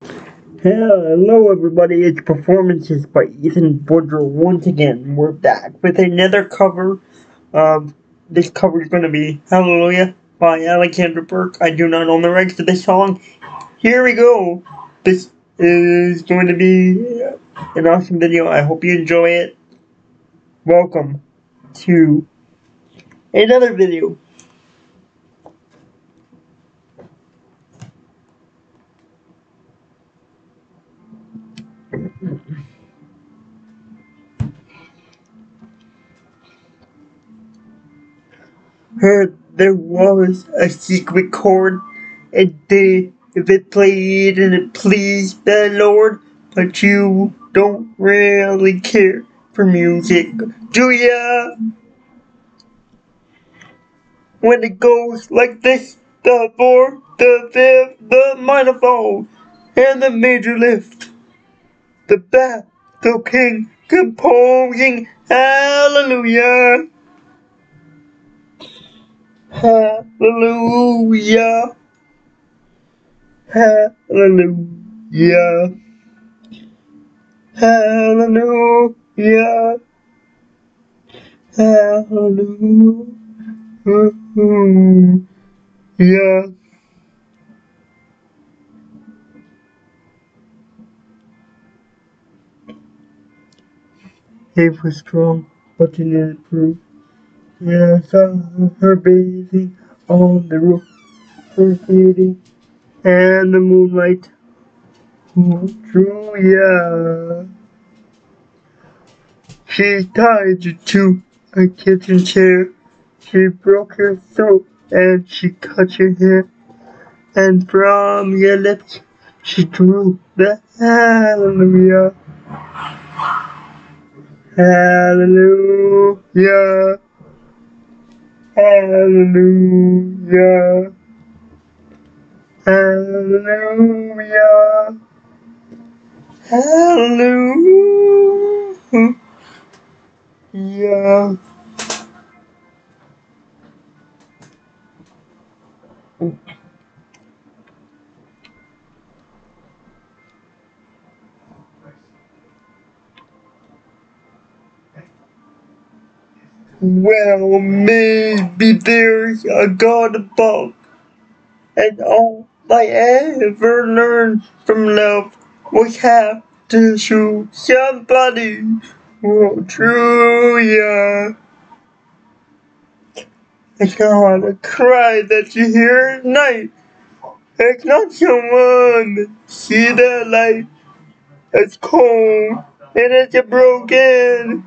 Hello everybody, it's Performances by Ethan Boudreau once again. We're back with another cover. Um, this cover is going to be Hallelujah by Alexander Burke. I do not own the rights to this song. Here we go. This is going to be an awesome video. I hope you enjoy it. Welcome to another video. Heard there was a secret chord and they if it played and it pleased the Lord, but you don't really care for music, do ya? When it goes like this, the fourth, the fifth, the minor fall, and the major lift, the basso king composing hallelujah. Hallelujah. Hallelujah. Hallelujah. Hallelujah. Eve was strong, but she needed proof. Yeah, I saw her bathing on the roof, her beauty and the moonlight. Yeah. She tied you to a kitchen chair. She broke your throat and she cut your hair. And from your lips she drew the hallelujah. Hallelujah. Hallelujah. Hallelujah. Hallelujah. Well, maybe there's a God above, and all I ever learned from love was how to shoot somebody. Oh, true, yeah. It's not a cry that you hear at night. It's not someone see the light. It's cold and it's broken.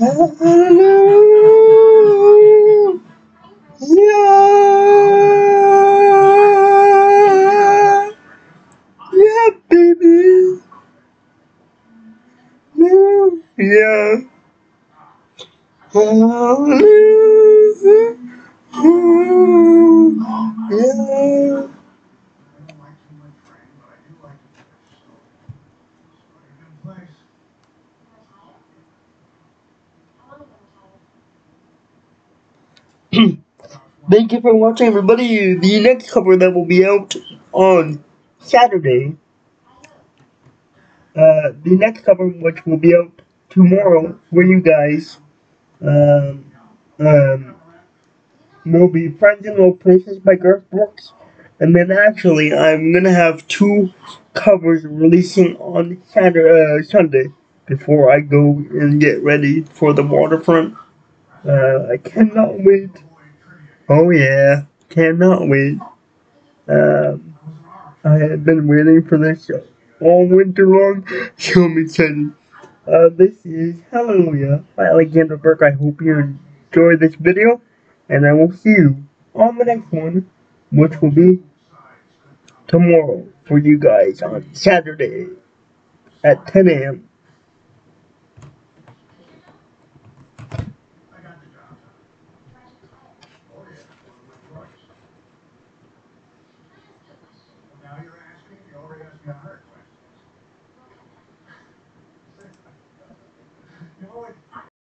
Yeah. Yeah, baby. Yeah. Hallelujah. Yeah. Thank you for watching everybody. The next cover that will be out on Saturday. Uh, the next cover which will be out tomorrow for you guys um, um, will be Friends in Low Places by Garth Brooks. And then actually I'm gonna have two covers releasing on Saturday, uh, Sunday before I go and get ready for the waterfront. Uh, I cannot wait. Oh yeah, cannot wait. Um, I have been waiting for this all winter long, so I'm excited. Uh, this is Hallelujah by Alexander Burke. I hope you enjoyed this video, and I will see you on the next one, which will be tomorrow for you guys on Saturday at 10 a.m.